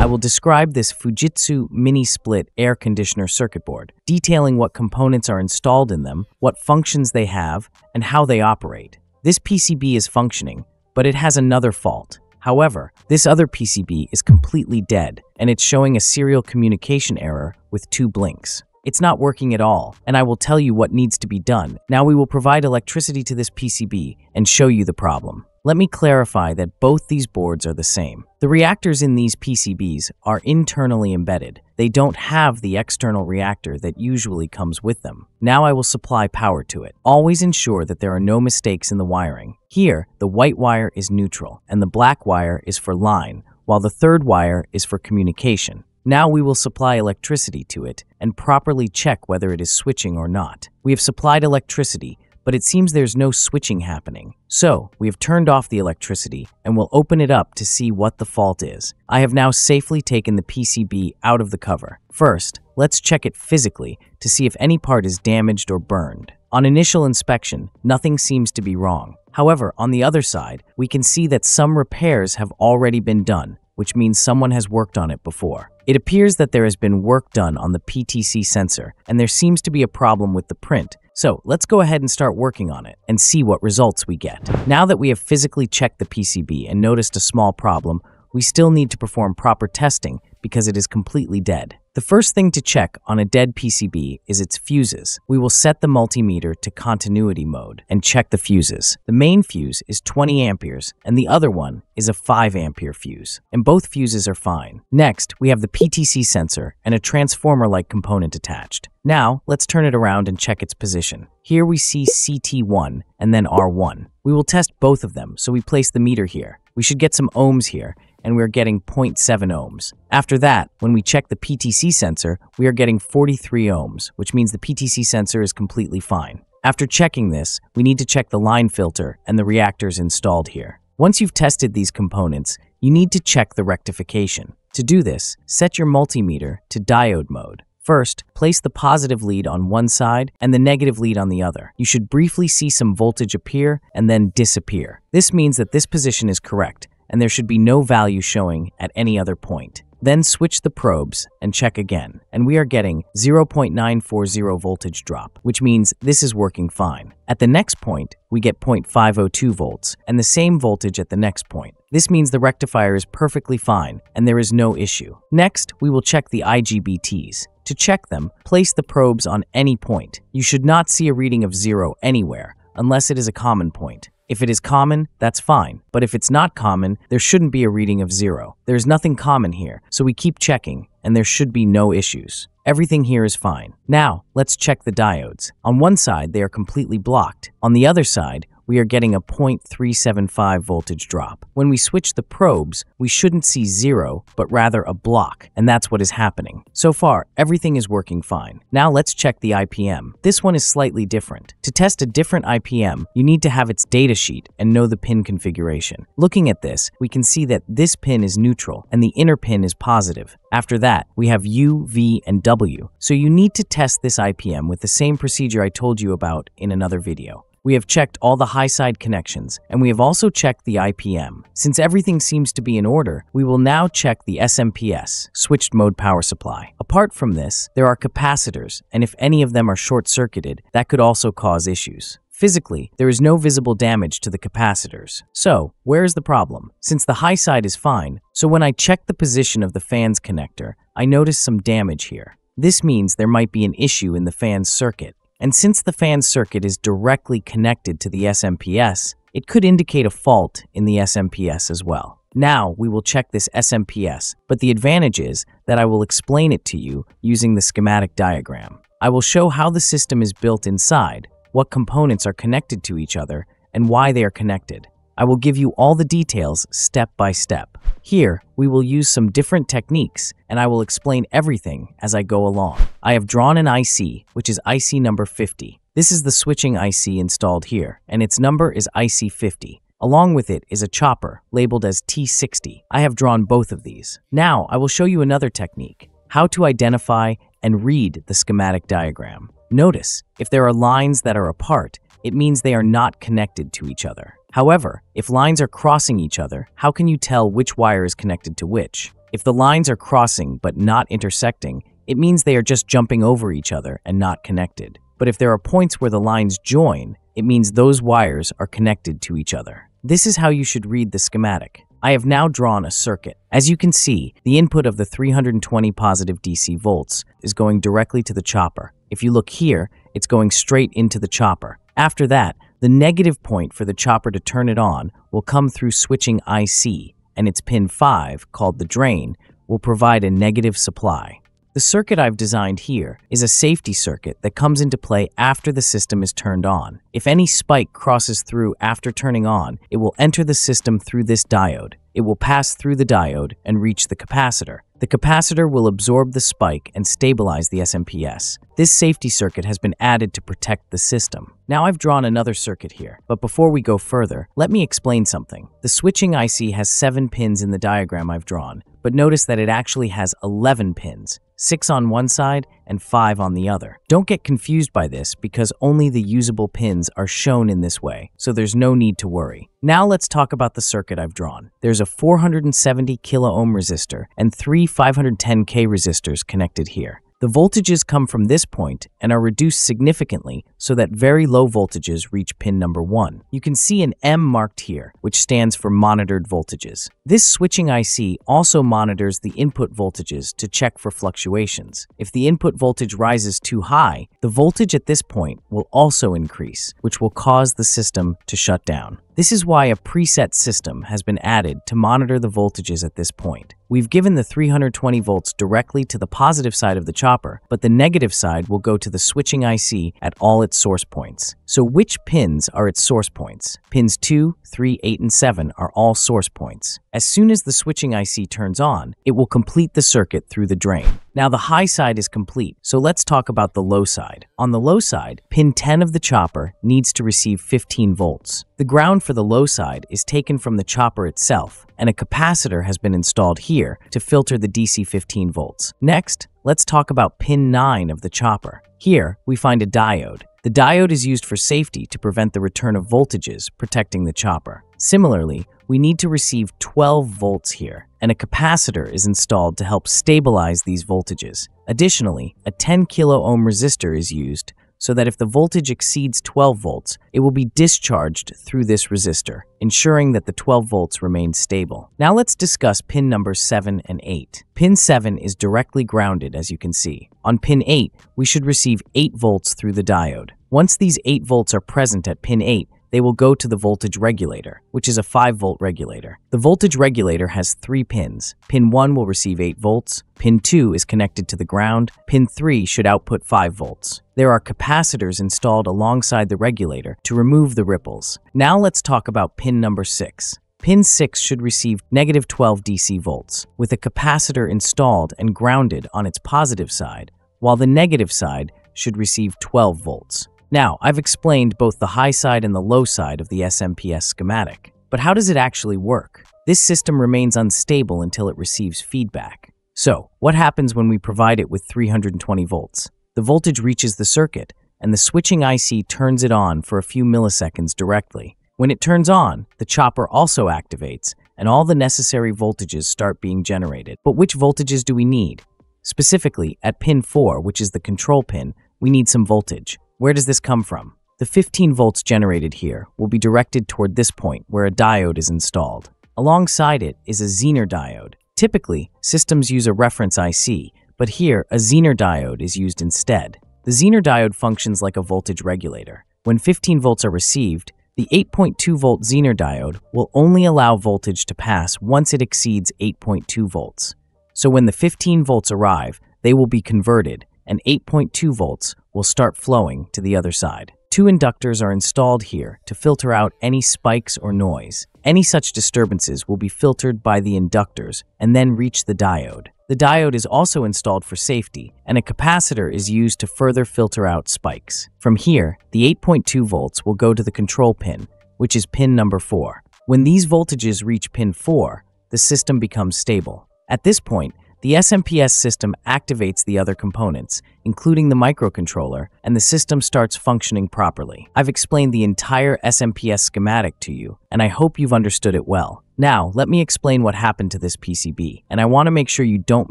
I will describe this Fujitsu Mini Split air conditioner circuit board, detailing what components are installed in them, what functions they have, and how they operate. This PCB is functioning, but it has another fault. However, this other PCB is completely dead, and it's showing a serial communication error with two blinks. It's not working at all, and I will tell you what needs to be done. Now we will provide electricity to this PCB and show you the problem. Let me clarify that both these boards are the same. The reactors in these PCBs are internally embedded. They don't have the external reactor that usually comes with them. Now I will supply power to it. Always ensure that there are no mistakes in the wiring. Here, the white wire is neutral, and the black wire is for line, while the third wire is for communication. Now we will supply electricity to it and properly check whether it is switching or not. We have supplied electricity, but it seems there's no switching happening. So, we have turned off the electricity and will open it up to see what the fault is. I have now safely taken the PCB out of the cover. First, let's check it physically to see if any part is damaged or burned. On initial inspection, nothing seems to be wrong. However, on the other side, we can see that some repairs have already been done, which means someone has worked on it before. It appears that there has been work done on the PTC sensor, and there seems to be a problem with the print, so let's go ahead and start working on it and see what results we get. Now that we have physically checked the PCB and noticed a small problem, we still need to perform proper testing because it is completely dead. The first thing to check on a dead PCB is its fuses. We will set the multimeter to continuity mode and check the fuses. The main fuse is 20 amperes and the other one is a 5 ampere fuse, and both fuses are fine. Next, we have the PTC sensor and a transformer-like component attached. Now, let's turn it around and check its position. Here we see CT1 and then R1. We will test both of them, so we place the meter here. We should get some ohms here, and we're getting 0.7 ohms. After that, when we check the PTC sensor, we are getting 43 ohms, which means the PTC sensor is completely fine. After checking this, we need to check the line filter and the reactors installed here. Once you've tested these components, you need to check the rectification. To do this, set your multimeter to diode mode. First, place the positive lead on one side and the negative lead on the other. You should briefly see some voltage appear and then disappear. This means that this position is correct, and there should be no value showing at any other point. Then switch the probes and check again, and we are getting 0.940 voltage drop, which means this is working fine. At the next point, we get 0.502 volts, and the same voltage at the next point. This means the rectifier is perfectly fine, and there is no issue. Next, we will check the IGBTs. To check them, place the probes on any point. You should not see a reading of zero anywhere, unless it is a common point. If it is common, that's fine. But if it's not common, there shouldn't be a reading of zero. There is nothing common here, so we keep checking, and there should be no issues. Everything here is fine. Now, let's check the diodes. On one side, they are completely blocked. On the other side, we are getting a 0.375 voltage drop. When we switch the probes, we shouldn't see zero, but rather a block, and that's what is happening. So far, everything is working fine. Now let's check the IPM. This one is slightly different. To test a different IPM, you need to have its datasheet and know the pin configuration. Looking at this, we can see that this pin is neutral and the inner pin is positive. After that, we have U, V, and W. So you need to test this IPM with the same procedure I told you about in another video. We have checked all the high side connections, and we have also checked the IPM. Since everything seems to be in order, we will now check the SMPS, switched mode power supply. Apart from this, there are capacitors, and if any of them are short-circuited, that could also cause issues. Physically, there is no visible damage to the capacitors. So, where is the problem? Since the high side is fine, so when I check the position of the fans connector, I notice some damage here. This means there might be an issue in the fan's circuit. And since the fan circuit is directly connected to the SMPS, it could indicate a fault in the SMPS as well. Now we will check this SMPS, but the advantage is that I will explain it to you using the schematic diagram. I will show how the system is built inside, what components are connected to each other, and why they are connected. I will give you all the details step by step. Here, we will use some different techniques, and I will explain everything as I go along. I have drawn an IC, which is IC number 50. This is the switching IC installed here, and its number is IC50. Along with it is a chopper, labeled as T60. I have drawn both of these. Now, I will show you another technique, how to identify and read the schematic diagram. Notice, if there are lines that are apart, it means they are not connected to each other. However, if lines are crossing each other, how can you tell which wire is connected to which? If the lines are crossing but not intersecting, it means they are just jumping over each other and not connected. But if there are points where the lines join, it means those wires are connected to each other. This is how you should read the schematic. I have now drawn a circuit. As you can see, the input of the 320 positive DC volts is going directly to the chopper. If you look here, it's going straight into the chopper. After that, the negative point for the chopper to turn it on will come through switching IC, and its pin 5, called the drain, will provide a negative supply. The circuit I've designed here is a safety circuit that comes into play after the system is turned on. If any spike crosses through after turning on, it will enter the system through this diode. It will pass through the diode and reach the capacitor. The capacitor will absorb the spike and stabilize the SMPS. This safety circuit has been added to protect the system. Now I've drawn another circuit here, but before we go further, let me explain something. The switching IC has 7 pins in the diagram I've drawn, but notice that it actually has 11 pins six on one side and five on the other. Don't get confused by this because only the usable pins are shown in this way, so there's no need to worry. Now let's talk about the circuit I've drawn. There's a 470 kilo ohm resistor and three 510k resistors connected here. The voltages come from this point and are reduced significantly so that very low voltages reach pin number 1. You can see an M marked here, which stands for monitored voltages. This switching IC also monitors the input voltages to check for fluctuations. If the input voltage rises too high, the voltage at this point will also increase, which will cause the system to shut down. This is why a preset system has been added to monitor the voltages at this point. We've given the 320 volts directly to the positive side of the chopper, but the negative side will go to the switching IC at all its source points. So which pins are its source points? Pins 2, 3, 8, and 7 are all source points. As soon as the switching IC turns on, it will complete the circuit through the drain. Now the high side is complete, so let's talk about the low side. On the low side, pin 10 of the chopper needs to receive 15 volts. The ground for the low side is taken from the chopper itself, and a capacitor has been installed here to filter the DC 15 volts. Next, let's talk about pin 9 of the chopper. Here, we find a diode. The diode is used for safety to prevent the return of voltages, protecting the chopper. Similarly, we need to receive 12 volts here, and a capacitor is installed to help stabilize these voltages. Additionally, a 10 kilo ohm resistor is used so that if the voltage exceeds 12 volts, it will be discharged through this resistor, ensuring that the 12 volts remain stable. Now let's discuss pin numbers 7 and 8. Pin 7 is directly grounded, as you can see. On pin 8, we should receive 8 volts through the diode. Once these 8 volts are present at pin 8, they will go to the voltage regulator, which is a 5 volt regulator. The voltage regulator has three pins. Pin 1 will receive 8 volts, pin 2 is connected to the ground, pin 3 should output 5 volts. There are capacitors installed alongside the regulator to remove the ripples. Now let's talk about pin number 6. Pin 6 should receive negative 12 DC volts, with a capacitor installed and grounded on its positive side, while the negative side should receive 12 volts. Now, I've explained both the high side and the low side of the SMPS schematic, but how does it actually work? This system remains unstable until it receives feedback. So, what happens when we provide it with 320 volts? The voltage reaches the circuit, and the switching IC turns it on for a few milliseconds directly. When it turns on, the chopper also activates, and all the necessary voltages start being generated. But which voltages do we need? Specifically, at pin 4, which is the control pin, we need some voltage. Where does this come from? The 15 volts generated here will be directed toward this point where a diode is installed. Alongside it is a Zener diode. Typically, systems use a reference IC, but here a Zener diode is used instead. The Zener diode functions like a voltage regulator. When 15 volts are received, the 8.2 volt Zener diode will only allow voltage to pass once it exceeds 8.2 volts. So when the 15 volts arrive, they will be converted, and 8.2 volts will start flowing to the other side. Two inductors are installed here to filter out any spikes or noise. Any such disturbances will be filtered by the inductors and then reach the diode. The diode is also installed for safety, and a capacitor is used to further filter out spikes. From here, the 8.2 volts will go to the control pin, which is pin number 4. When these voltages reach pin 4, the system becomes stable. At this point, The SMPS system activates the other components, including the microcontroller, and the system starts functioning properly. I've explained the entire SMPS schematic to you, and I hope you've understood it well. Now, let me explain what happened to this PCB, and I want to make sure you don't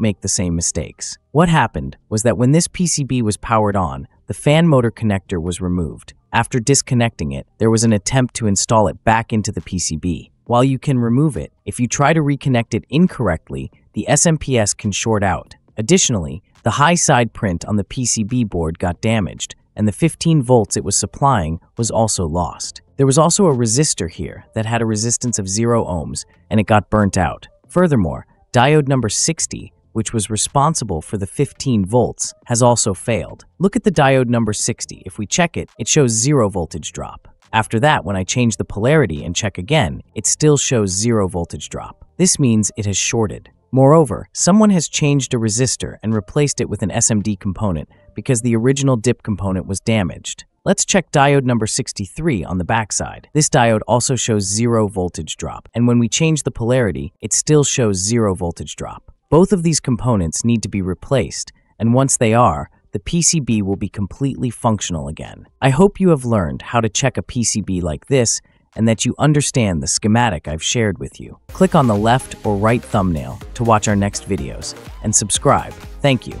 make the same mistakes. What happened was that when this PCB was powered on, the fan motor connector was removed. After disconnecting it, there was an attempt to install it back into the PCB. While you can remove it, if you try to reconnect it incorrectly, the SMPS can short out. Additionally, the high side print on the PCB board got damaged, and the 15 volts it was supplying was also lost. There was also a resistor here that had a resistance of 0 ohms, and it got burnt out. Furthermore, diode number 60, which was responsible for the 15 volts, has also failed. Look at the diode number 60. If we check it, it shows 0 voltage drop. After that, when I change the polarity and check again, it still shows 0 voltage drop. This means it has shorted. Moreover, someone has changed a resistor and replaced it with an SMD component because the original dip component was damaged. Let's check diode number 63 on the backside. This diode also shows zero voltage drop, and when we change the polarity, it still shows zero voltage drop. Both of these components need to be replaced, and once they are, the PCB will be completely functional again. I hope you have learned how to check a PCB like this and that you understand the schematic I've shared with you. Click on the left or right thumbnail to watch our next videos and subscribe. Thank you.